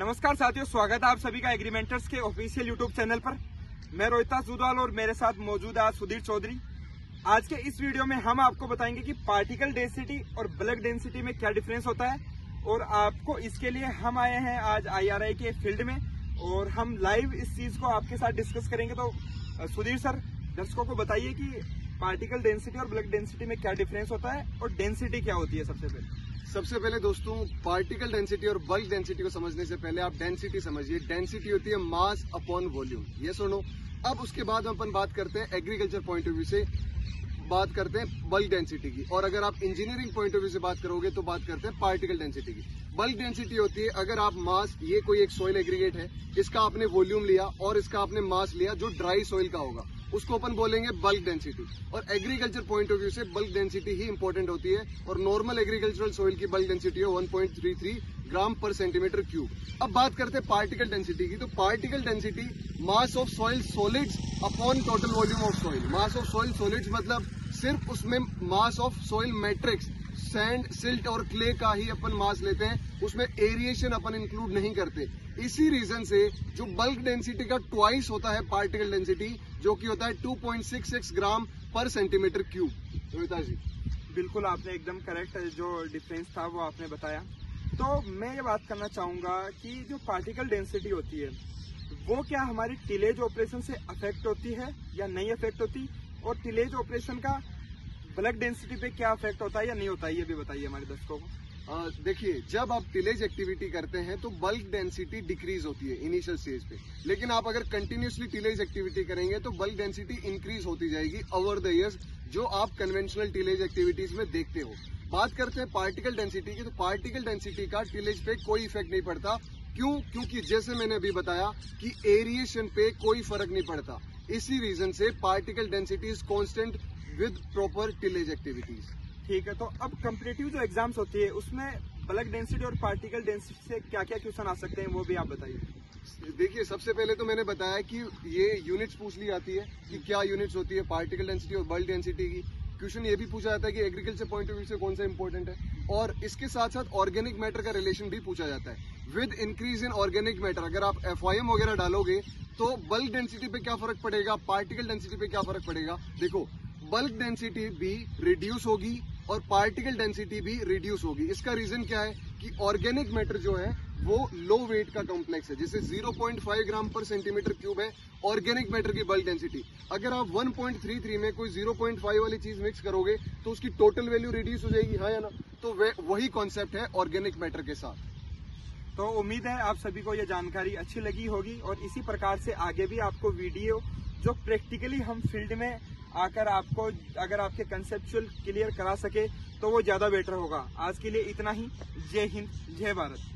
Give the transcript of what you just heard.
नमस्कार साथियों, स्वागत है आप सभी का एग्रीमेंटर्स के ऑफिशियल यूट्यूब चैनल पर। मैं रोहिता सुदवाल और मेरे साथ मौजूद है सुधीर चौधरी। आज के इस वीडियो में हम आपको बताएँगे कि पार्टिकल डेंसिटी और ब्लड डेंसिटी में क्या डिफरेंस होता है और आपको इसके लिए हम आए हैं आज आईआरआई के फ़ील्ड में और हम लाइव इस चीज़ को आपके साथ डिस्कस करेंगे। तो सुधीर सर, दर्शकों को बताइए कि पार्टिकल डेंसिटी और ब्लड डेंसिटी में क्या डिफरेंस होता है और डेंसिटी क्या होती है सबसे पहले? सबसे पहले दोस्तों पार्टिकल डेंसिटी और बल्क डेंसिटी को समझने से पहले आप डेंसिटी समझिए। डेंसिटी होती है मास अपॉन वॉल्यूम ये सुनो। अब उसके बाद हम अपन बात करते हैं एग्रीकल्चर पॉइंट ऑफ़ व्यू से। बात करते हैं बल्क डेंसिटी की। और अगर आप इंजीनियरिंग पॉइंट ऑफ़ व्यू से बात करोगे तो बात करते हैं पार्टिकल डेंसिटी की। बल्क डेंसिटी होती है अगर आप मास ये कोई एक सोइल एग्रीगेट है, इसका आपने वॉल्यूम लिया और इसका आपने मास लिया जो ड्राई सॉइल का होगा। उसको अपन बोलेंगे बल्क डेंसिटी और एग्रीकल्चर पॉइंट ऑफ़ व्यू से बल्क डेंसिटी ही इंपॉर्टेंट होती है और नॉर्मल एग्रीकल्चरल सोइल की बल्क डेंसिटी है 1.33 ग्राम पर सेंटीमीटर क्यूब अब बात करते हैं पार्टिकल डेंसिटी की. तो particle density mass of soil solids upon total volume of soil mass of soil solids मतलब सिर्फ़ उसमें mass of soil matrix sand silt और क्ले का ही अपन मास लेते हैं, उसमें एरिएशन अपन इंक्लूड नहीं करते। इसी रीजन से जो बल्क डेंसिटी का ट्वाइस होता है पार्टिकल डेंसिटी जो कि होता है 2.66 ग्राम पर सेंटीमीटर क्यूब रोहिता जी। बिल्कुल, आपने एकदम करेक्ट जो डिफरेंस था, वो आपने बताया। तो मैं ये बात करना चाहूँगा कि जो पार्टिकल डेंसिटी होती है, वो क्या हमारी टिलेज ऑपरेशन से अफेक्ट होती है या नहीं अफेक्ट होती? और टिलेज ऑपरेशन का ब्लड डेंसिटी पे क्या इफ़ेक्ट होता है या नहीं होता है, ये भी बताइए हमारे दर्शकों को। देखिए, जब आप टिलेज एक्टिविटी करते हैं तो बल्क डेंसिटी डिक्रीज होती है इनिशियल स्टेज पे। लेकिन आप अगर कंटिन्यूसली टिलेज एक्टिविटी करेंगे तो बल्क डेंसिटी इंक्रीज होती जाएगी ओवर द ईयर्स जो आप कन्वेंशनल टिलेज एक्टिविटीज़ में देखते हो। बात करते हैं पार्टिकल डेंसिटी की तो पार्टिकल डेंसिटी का टिलेज पे कोई इफ़ेक्ट नहीं पड़ता। क्यों? क्योंकि जैसे मैंने अभी बताया कि एरिएशन पे कोई फ़र्क नहीं पड़ता। इसी रीजन से particle density is constant with proper tillage activities ठीक है तो अब कम्पिटेटिव जो एग्ज़ाम्स होती है उसमें बल्क डेंसिटी और पार्टिकल डेंसिटी से क्या क्या क्वेश्चन आ सकते हैं वो भी आप बताइए। देखिए सबसे पहले तो मैंने बताया कि ये यूनिट्स पूछ ली जाती है कि क्या यूनिट्स होती है पार्टिकल डेंसिटी और बल्क डेंसिटी की। क्वेश्चन ये भी पूछा जाता है कि एग्रीकल्चर पॉइंट ऑफ़ व्यू से कौन सा इंपॉर्टेंट है। और इसके साथ साथ ऑर्गेनिक मैटर का रिलेशन भी पूछा जाता है। With increase in organic matter अगर आप एफ़ वगैरह डालोगे तो बल्क डेंसिटी पे क्या फ़र्क पड़ेगा पार्टिकल डेंसिटी पे क्या फ़र्क पड़ेगा? देखो बल्क डेंसिटी भी रिड्यूस होगी और पार्टिकल डेंसिटी भी रिड्यूस होगी। इसका रीजन क्या है कि ऑर्गेनिक मैटर जो है, वो लो वेट का कॉम्प्लेक्स है, जैसे 0.5 ग्राम पर सेंटीमीटर क्यूब है ऑर्गेनिक मैटर की बल्क डेंसिटी अगर आप 1.33 में कोई 0.5 वाली चीज़ मिक्स करोगे तो उसकी टोटल वैल्यू रिड्यूस हो जाएगी। हाँ या ना? तो वही कॉन्सेप्ट है ऑर्गेनिक मैटर के साथ। तो उम्मीद है आप सभी को यह जानकारी अच्छी लगी होगी और इसी प्रकार से आगे भी आपको वीडियो जो प्रैक्टिकली हम फ़ील्ड में आकर आपको, अगर आपके कंसेप्चुअल क्लियर करा सके तो वो ज़्यादा बेटर होगा। आज के लिए इतना ही। जय हिंद, जय भारत।